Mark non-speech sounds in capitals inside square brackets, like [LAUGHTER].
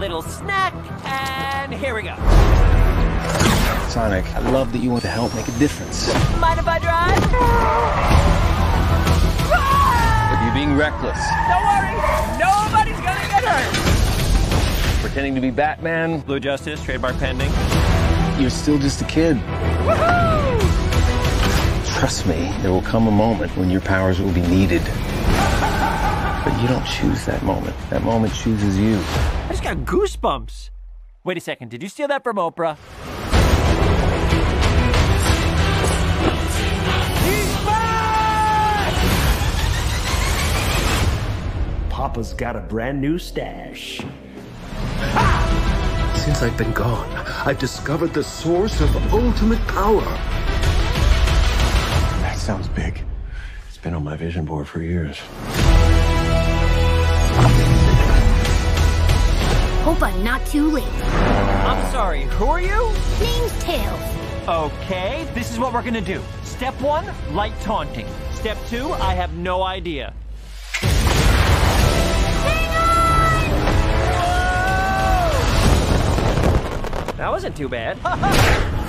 snack, and here we go. Sonic, I love that you want to help make a difference. Mind if I drive? But you're being reckless. Don't worry, nobody's gonna get hurt. Pretending to be Batman. Blue Justice, trademark pending. You're still just a kid. Woohoo! Trust me, there will come a moment when your powers will be needed. But you don't choose that moment. That moment chooses you. I just got goosebumps. Wait a second, did you steal that from Oprah? He's back! Papa's got a brand new stash. Since I've been gone, I've discovered the source of ultimate power. That sounds big. It's been on my vision board for years. Hope I'm not too late. I'm sorry, who are you? Name's Tails. Okay, this is what we're gonna do. Step one, light taunting. Step two, I have no idea. Hang Whoa! That wasn't too bad. [LAUGHS]